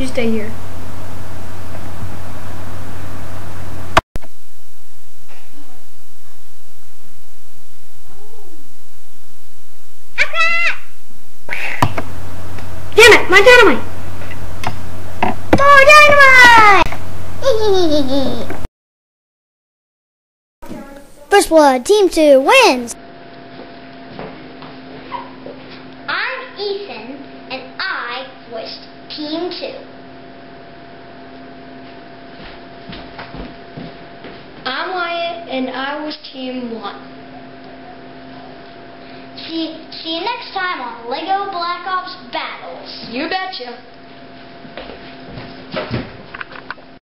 You stay here. Damn it, my dynamite! More dynamite! First Blood, Team 2 wins! I'm Ethan, and I Team 2. I'm Wyatt, and I was team one. See, see you next time on LEGO Black Ops Battles. You betcha.